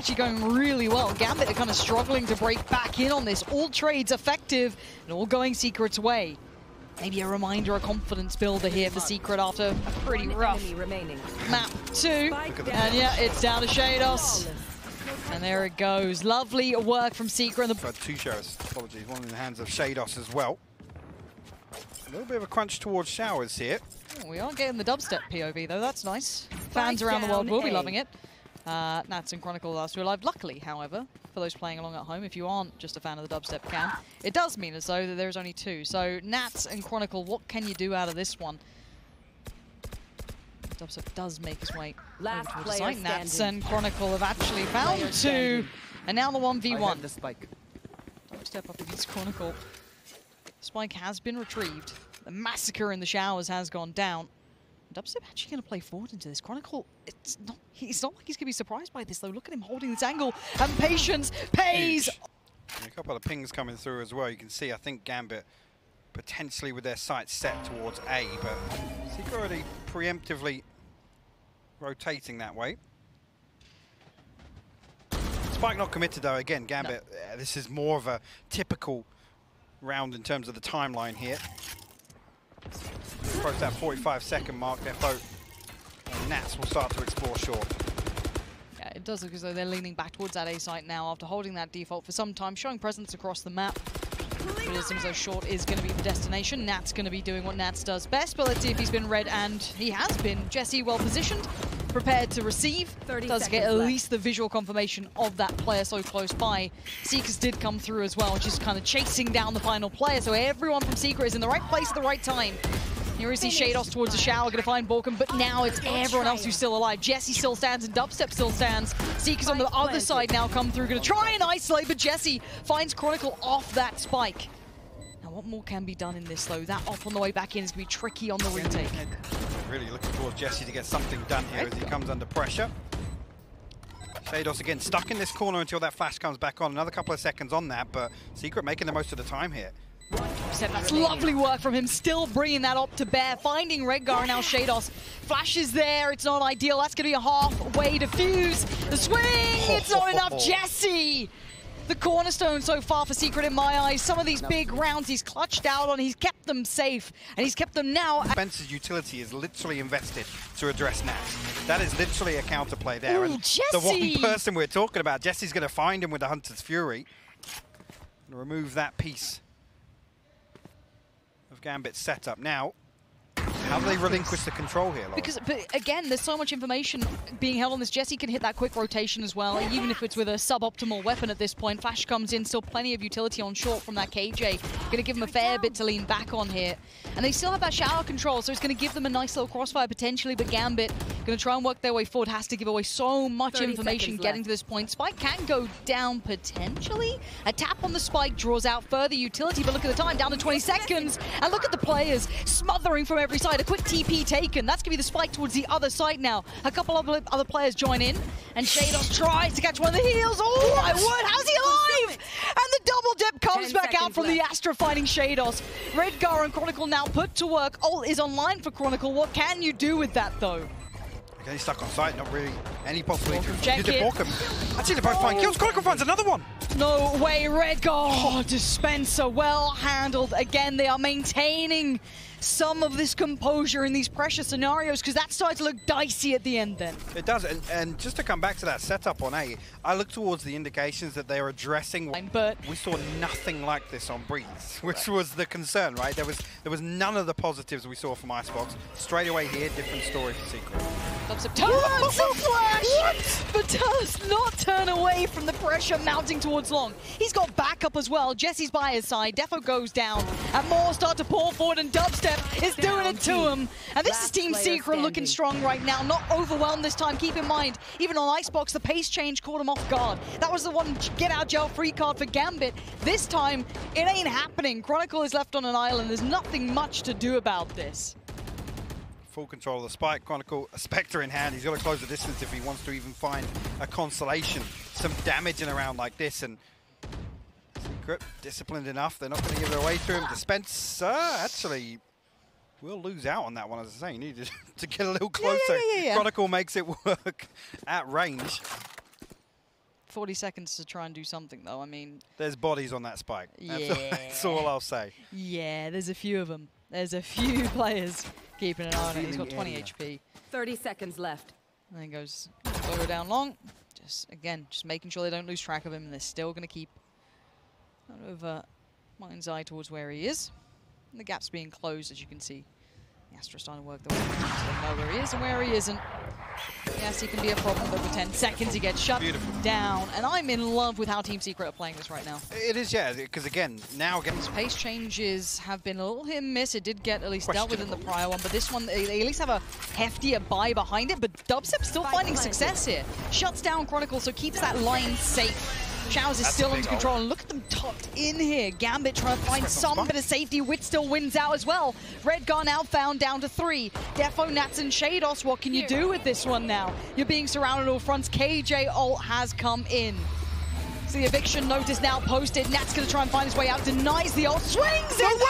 actually going really well. Gambit are kind of struggling to break back in on this. All trades effective and all going Secret's way. Maybe a reminder, a confidence builder here for Secret after a pretty rough remaining map two. And yeah, it's down to Sheydos. And there it goes. Lovely work from Secret. And the Had two showers, apologies. One in the hands of Sheydos as well. A little bit of a crunch towards showers here. Oh, we are getting the dubstep POV though, that's nice. Fans around the world will be loving it. Uh, Nats and Chronicle last two alive. Luckily, however, for those playing along at home, if you aren't just a fan of the dubstep cam, it does mean as though that there's only two. So Nats and Chronicle, what can you do out of this one? Dubstep does make his way Last over towards the player site. Nats and Chronicle have actually found Player two. standing. And now the 1v1. the spike. Step up against Chronicle. Spike has been retrieved. The massacre in the showers has gone down. Dubstep actually going to play forward into this. Chronicle, it's not, it's not like he's going to be surprised by this, though. Look at him holding this angle. And patience pays. And a couple of pings coming through as well. You can see, I think, Gambit potentially with their sights set towards A, but already preemptively rotating that way. Spike not committed though. Again, Gambit, uh, this is more of a typical round in terms of the timeline here. Approach that 45 second mark, Defo and Nats will start to explore short. Yeah, it does look as though they're leaning back towards that A site now after holding that default for some time, showing presence across the map. But it seems though short is going to be the destination. Nat's going to be doing what Nats does best, but let's see if he's been read, and he has been. Jessie well positioned, prepared to receive. 30 does get at left. least the visual confirmation of that player so close by. Seekers did come through as well, just kind of chasing down the final player, so everyone from Secret is in the right place at the right time. Here we see Sheydos towards the shower, going to find Borkum, but now it's everyone else who's still alive. Jessie still stands and Dubstep still stands. Seekers on the other side now come through, going to try and isolate, but Jessie finds Chronicle off that spike. Now, what more can be done in this, though? That off on the way back in is going to be tricky on the retake. Really looking towards Jessie to get something done here as he comes under pressure. Sheydos again stuck in this corner until that flash comes back on. Another couple of seconds on that, but Secret making the most of the time here. That's lovely work from him, still bringing that up to bear, finding Redgar now Sheydos. Flash is there, it's not ideal, that's going to be a halfway defuse. The swing, it's not enough, Jessie! The cornerstone so far for Secret in my eyes. Some of these big rounds he's clutched out on, he's kept them safe, and he's kept them now. Dispenser's utility is literally invested to address Nats. That is literally a counterplay there. Ooh, and the Jessie! one person we're talking about, Jessie's going to find him with the Hunter's Fury. Remove that piece of Gambit's setup. Now, how do they relinquish the control here, Lauren? Because, but again, there's so much information being held on this. Jessie can hit that quick rotation as well, even if it's with a suboptimal weapon at this point. Flash comes in, still plenty of utility on short from that KJ. Going to give him a fair bit to lean back on here. And they still have that shower control, so it's going to give them a nice little crossfire potentially, but Gambit going to try and work their way forward. Has to give away so much information getting to this point. Spike can go down potentially. A tap on the spike draws out further utility, but look at the time, down to 20 seconds. And look at the players smothering from every side. A quick TP taken. That's going to be the spike towards the other side now. A couple of other- other players join in, and Sheydos tries to catch one of the heels. Oh my word, how's he alive? And the double dip comes back out seconds from the left. Astra fighting Sheydos. Redgar and Chronicle now put to work. Ult is online for Chronicle. What can you do with that though? Okay, he's stuck on site, not really any possibility to check use it. it. Borkum. Actually, they're both fine kills. Chronicle finds another one. No way, Redgar. Oh, Dispenser, well handled. Again, they are maintaining some of this composure in these pressure scenarios because that started to look dicey at the end then. It does, and, and just to come back to that setup on A, I look towards the indications that they are addressing. But We saw nothing like this on Breeze, which was the concern, right? There was there was none of the positives we saw from Icebox. Straight away here, different story for Secret. Turns the flash, but does not turn away from the pressure mounting towards Long. He's got backup as well. Jessie's by his side. Defo goes down, and more start to pour forward, and Dubstep is doing it to him. And this is Team Secret looking strong right now, not overwhelmed this time. Keep in mind, even on Icebox, the pace change caught him off guard. That was the one get out jail free card for Gambit. This time, it ain't happening. Chronicle is left on an island. There's nothing much to do about this. Full control of the spike. Chronicle, a Spectre in hand. He's got to close the distance if he wants to even find a consolation. Some damage in a round like this, and Secret disciplined enough. They're not going to give it away to him. Dispenser actually will lose out on that one, as I say. He needed to get a little closer. yeah, yeah, yeah. Chronicle makes it work at range. 40 seconds to try and do something, though. I mean, There's bodies on that spike. Yeah. that's all I'll say. yeah, there's a few of them. There's a few players keeping an eye on it. He's got 20 area. HP. 30 seconds left. And then goes go down long. Just again, just making sure they don't lose track of him, and they're still going to keep out of uh, mind's eye towards where he is. And the gap's being closed, as you can see. The Astra's starting to work the way so they know where he is and where he isn't. Yes, he can be a problem, but for 10 seconds he gets shut Beautiful. down. And I'm in love with how Team Secret are playing this right now. It is, yeah, because again, now again, His pace changes have been a little hit and miss. It did get at least dealt with in the prior one, but this one, they, they at least have a heftier buy behind it. But Dubstep's still Spike finding planted. success here. Shuts down Chronicle, so keeps that line safe. Showers is That's still under control, and look at them tucked in here. Gambit trying to find some spot. bit of safety. Witz still wins out as well. Redgar now found down to three. Defo, Nats, and Sheydos, what can you do with this one now? You're being surrounded all fronts. KJ Alt has come in. So the eviction notice now posted. Nat's going to try and find his way out. Denies the ult. Swings it. way, Nats!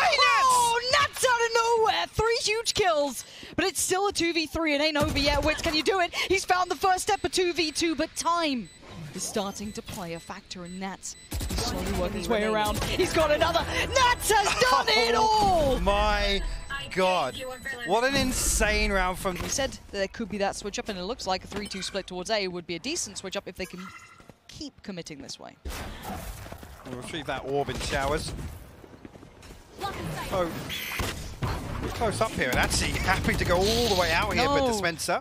Oh, Nats out of nowhere. Three huge kills. But it's still a 2v3. It ain't over yet. Witz, can you do it? He's found the first step of 2v2, but time is starting to play a factor in Nats. He's slowly working his way around. He's got another. Nats has done it oh all. Oh my God. What an insane round from We said there could be that switch up, and it looks like a 3-2 split towards A would be a decent switch up if they can keep committing this way. We'll retrieve that orb in showers. Oh. we're close up here and actually happy to go all the way out here, but No. Dispenser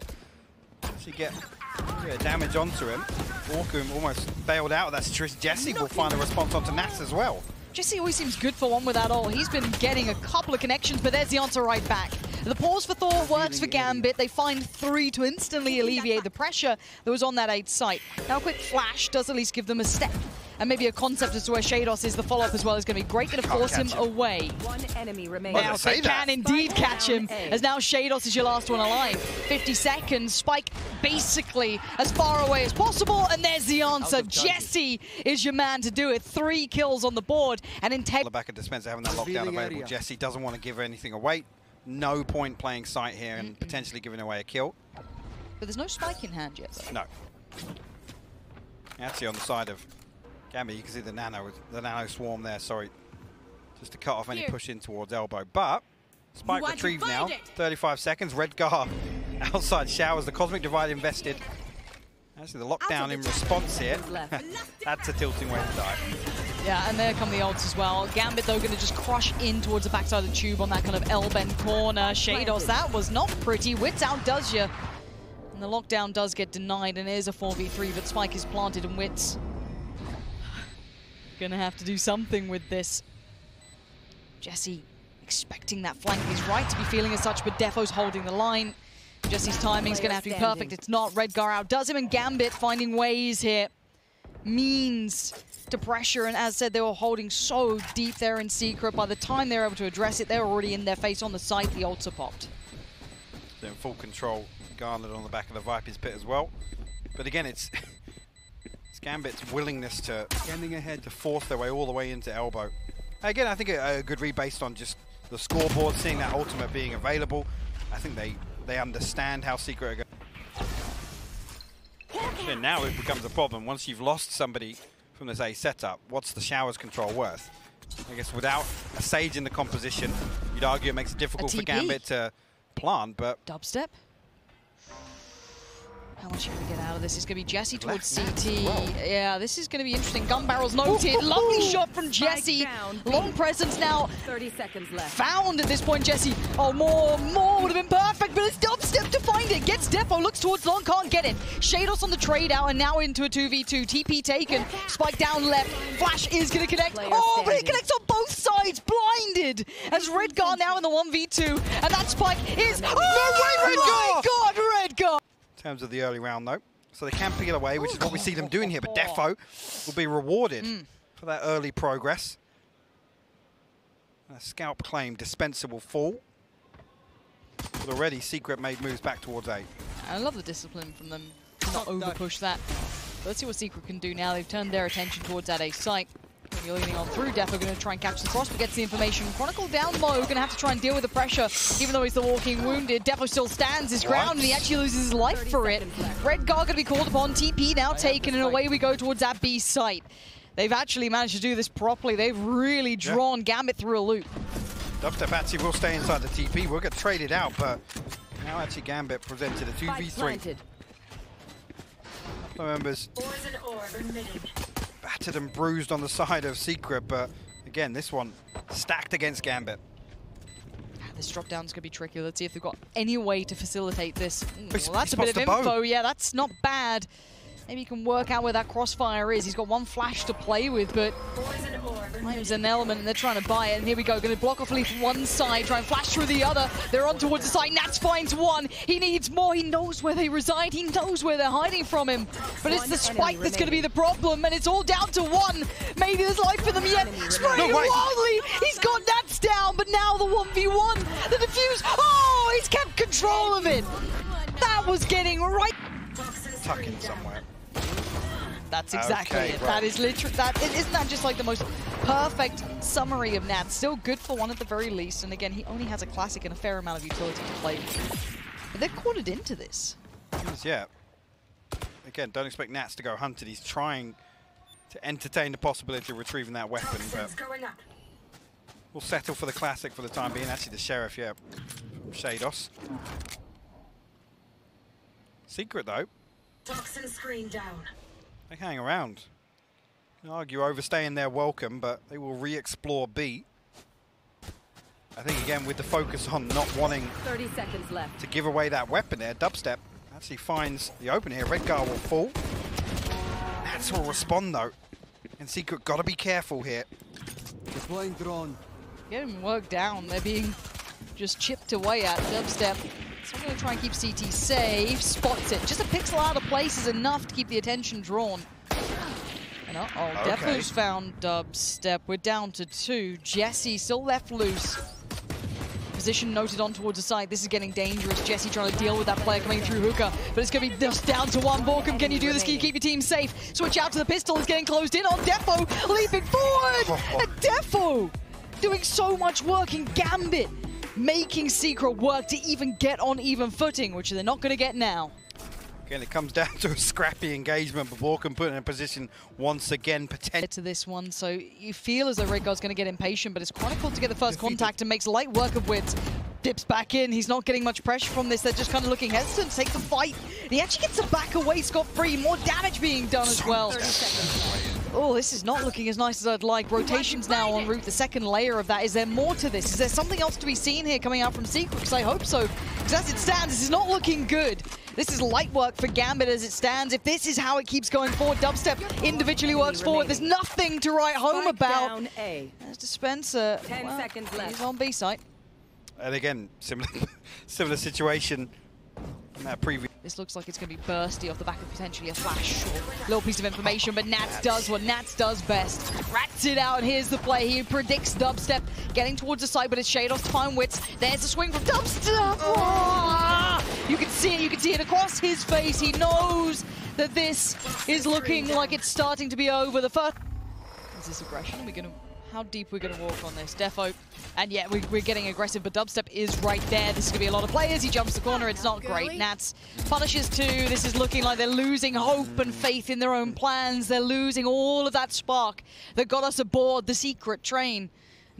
actually get a bit of damage onto him. Borkum almost bailed out of that situation. Jessie will find a response onto Nats as well. Jessie always seems good for one with that ult. He's been getting a couple of connections, but there's the answer right back. The pause for Thor works for Gambit. They find three to instantly alleviate the pressure that was on that 8 site. Now a quick flash does at least give them a step. And maybe a concept as to where Sheydos is the follow-up as well is going to be great. Going to force him him. away. One enemy Well, remaining. Now they they can that. indeed Spike catch him, down A. as now Sheydos is your last one alive. 50 seconds, Spike basically as far away as possible, and there's the answer. Jessie is your man to do it. Three kills on the board, and On Integ the back of Dispenser having that lockdown available. area. Jessie doesn't want to give anything away. No point playing sight here and potentially giving away a kill. But there's no spike in hand yet, though. No. Actually, on the side of Gambit, you can see the nano, the nano swarm there. Sorry, just to cut off any Here. push in towards elbow. But spike want retrieved now. it. 35 seconds. Redgar outside showers. The cosmic divide invested. Actually, the lockdown the in response here. That's a tilting way to die. Yeah, and there come the ults as well. Gambit, though, going to just crush in towards the backside of the tube on that kind of L-bend corner. Sheydos, that was not pretty. Witz outdoes you. And the lockdown does get denied, and it is a 4v3, but Spike is planted, and Witz gonna have to do something with this. Jessie expecting that flank. He's right to be feeling as such, but Defo's holding the line. Jessie's timing's gonna have to be perfect. It's not. Redgar outdoes him, and Gambit finding ways here means to pressure. And as said, they were holding so deep there in secret. By the time they're able to address it, they're already in their face on the site. The ults are popped. They're in full control. Garnered on the back of the Viper's pit as well. But again, it's, it's Gambit's willingness to Scanning ahead. to force their way all the way into elbow. Again, I think a, a good read based on just the scoreboard, seeing that ultimate being available. I think they they understand how Secret are going. And now it becomes a problem. Once you've lost somebody from this A setup, what's the showers control worth? I guess without a Sage in the composition, you'd argue it makes it difficult for Gambit to plant, but Dubstep. How much going to get out of this? It's going to be Jessie towards Left CT. Yeah, this is going to be interesting. Gun barrels noted. Lovely shot from Jessie. Long presence now. 30 seconds left. Found at this point, Jessie. Oh, more, more would have been perfect, but it's Dubstep to find it. Gets Defo, looks towards Long, can't get it. Sheydos on the trade out and now into a 2v2. TP taken. Spike down left. Flash is going to connect. Player oh, but it connects on both sides. Blinded as Redgar now in the 1v2. And that Spike is. Oh, my God, Redgar! In terms of the early round though. So they can peel away, which is what we see them doing here, but Defo will be rewarded mm. for that early progress. A scalp claim, Dispenser will fall. But already Secret made moves back towards A. I love the discipline from them to not over push that. But let's see what Secret can do now. They've turned their attention towards that A site. Going to be leaning on through. Defo going to try and catch the cross, but gets the information. Chronicle down low, going to have to try and deal with the pressure, even though he's the walking wounded. Defo still stands his ground, and he actually loses his life for it. Redgar going to be called upon. TP now taken, and away we go towards that B site. They've actually managed to do this properly. They've really drawn Gambit through a loop. Dubstep actually will stay inside the TP. We'll get traded out, but now actually Gambit presented a 2v3. planted. Couple of members battered and bruised on the side of Secret, but again, this one stacked against Gambit. Ah, this drop down's gonna be tricky. Let's see if they've got any way to facilitate this. Mm, well, that's a bit of the bow. info. Yeah, that's not bad. Maybe he can work out where that crossfire is. He's got one flash to play with, but Might an element, and they're trying to buy it. And here we go, going to block off Leaf one side, try and flash through the other. They're on towards the side. Nats finds one. He needs more. He knows where they reside. He knows where they're hiding from him. But it's the spike that's going to be the problem, and it's all down to one. Maybe there's life for them yet. Spraying No wildly. He's got Nats down, but now the 1v1. The defuse. Oh, he's kept control of it. That was getting right. Tucking somewhere. That's exactly Okay, it. right. That is literally that. i- Isn't that just like the most perfect summary of Nat? Still good for one at the very least. And again, he only has a classic and a fair amount of utility to play with. But they're quartered into this. Yeah. Again, don't expect Nats to go hunted. He's trying to entertain the possibility of retrieving that weapon, but we'll settle for the classic for the time being. Actually, the sheriff, yeah, from Sheydos. Secret though, Toxin screen down. They hang around. You argue overstaying their welcome, but they will re-explore B. I think again with the focus on not wanting 30 seconds left. to give away that weapon there. Dubstep actually finds the open here. Redgar will fall. Nats will respond though. And Secret got to be careful here. Deploying drone. Getting worked down. They're being just chipped away at. Dubstep. So I'm going to try and keep CT safe. Spots it. Just a pixel out of place is enough to keep the attention drawn. And uh-oh, Okay. Defo's found Dubstep. We're down to two. Jessie still left loose. Position noted on towards the side. This is getting dangerous. Jessie trying to deal with that player coming through hooker. But it's going to be just down to one. Borkum, can you do this? Can you keep your team safe? Switch out to the pistol. It's getting closed in on Defo. Leaping forward. And Defo doing so much work in Gambit. Making Secret work to even get on even footing, which they're not going to get now. Again, it comes down to a scrappy engagement, but Borkum put in a position once again, potentially. to this one, so you feel as though Redgar's going to get impatient, but it's Chronicle to get the first contact and makes light work of Witz. Dips back in, he's not getting much pressure from this, they're just kind of looking hesitant to take the fight. And he actually gets to back away scot-free, more damage being done as well. 30 seconds left. Oh, this is not looking as nice as I'd like. Rotations now en route, the second layer of that. Is there more to this? Is there something else to be seen here coming out from Secret? Because I hope so. Because as it stands, this is not looking good. This is light work for Gambit as it stands. If this is how it keeps going forward, Dubstep individually works forward. There's nothing to write home Spike about. down A. There's Dispenser. 10 seconds left. He's on B site. And again, similar, similar situation in that previous. This looks like it's going to be bursty off the back of potentially a flash or little piece of information, but Nats does what Nats does best. Rats it out, here's the play. He predicts Dubstep getting towards the side, but it's Sheydos to find Witz. There's a swing from Dubstep. Ah! You can see it, you can see it across his face. He knows that this is looking like it's starting to be over. The first... Is this aggression? Are we going to... How deep we're going to walk on this? Defo. And yeah, we, we're getting aggressive, but Dubstep is right there. This is going to be a lot of players. He jumps the corner. It's not great. Nats punishes two. This is looking like they're losing hope and faith in their own plans. They're losing all of that spark that got us aboard the secret train.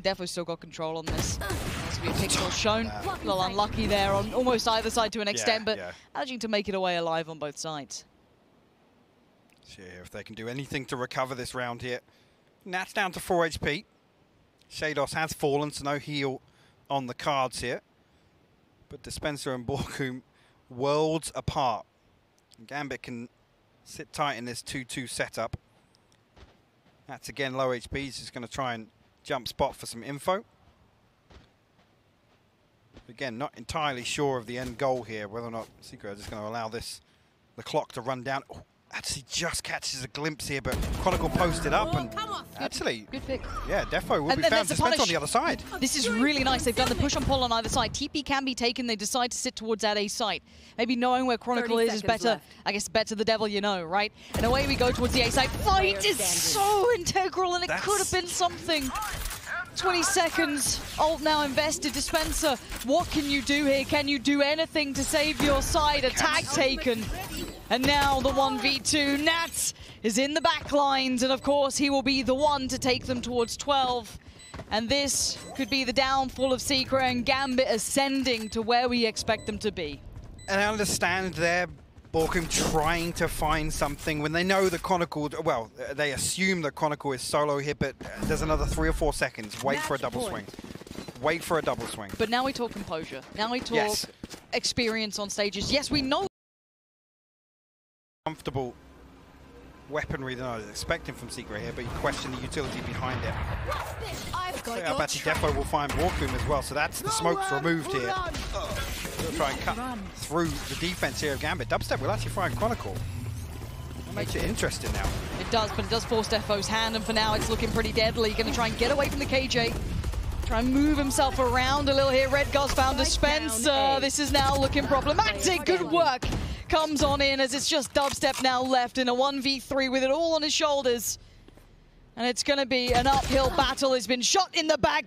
Defo's still got control on this. Has to be a pixel shown. A little unlucky there on almost either side to an extent, but yeah. managing to make it away alive on both sides. See if they can do anything to recover this round here. Nats down to 4 HP. Sheydos has fallen, so no heal on the cards here. But Dispenser and Borkum worlds apart. Gambit can sit tight in this 2-2 setup. That's again low HP. He's just going to try and jump spot for some info. Again, not entirely sure of the end goal here, whether or not Secret is going to allow this, the clock to run down. Oh, Actually, just catches a glimpse here, but Chronicle posted up and actually, Good pick. yeah, Defo will And be then found. there's the Dispenser on the other side. This is really nice. They've done the push and pull on either side. TP can be taken. They decide to sit towards that A site. Maybe knowing where Chronicle is is better. left. I guess better the devil you know, right? And away we go towards the A site. Fight is so integral, and it That's- could have been something. 20 seconds. Ult now invested. Dispenser, what can you do here? Can you do anything to save your side? A tag taken. And now the 1v2. Nats is in the back lines, and of course he will be the one to take them towards 12. And this could be the downfall of Secret and Gambit ascending to where we expect them to be. And I understand they're Borkum trying to find something when they know the Chronicle, well, they assume the Chronicle is solo here, but there's another three or four seconds. Wait for a double swing. Wait for a double swing. But now we talk composure. Now we talk Yes. experience on stages. Yes, we know Comfortable weaponry than I was expecting from Secret here, but you question the utility behind it. I've got I bet Defo will find Borkum as well, so that's the smoke's removed here. They'll try and cut through the defense here of Gambit. Dubstep will actually find Chronicle. That makes it interesting now. It does, but it does force Defo's hand, and for now it's looking pretty deadly. Gonna try and get away from the KJ. Try and move himself around a little here. Redgar's found a Spencer. This is now looking problematic. Good work. Comes on in as it's just Dubstep now left in a 1v3 with it all on his shoulders. And it's gonna be an uphill battle. He's been shot in the back